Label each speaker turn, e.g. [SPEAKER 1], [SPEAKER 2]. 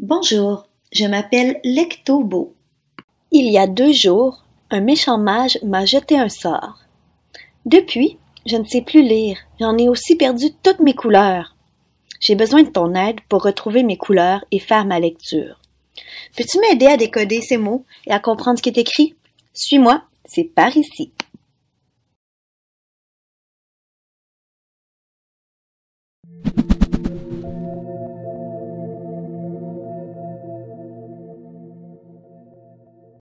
[SPEAKER 1] Bonjour, je m'appelle Lectobo.
[SPEAKER 2] Il y a deux jours, un méchant mage m'a jeté un sort. Depuis, je ne sais plus lire, j'en ai aussi perdu toutes mes couleurs. J'ai besoin de ton aide pour retrouver mes couleurs et faire ma lecture. Peux-tu m'aider à décoder ces mots et à comprendre ce qui est écrit? Suis-moi, c'est par ici.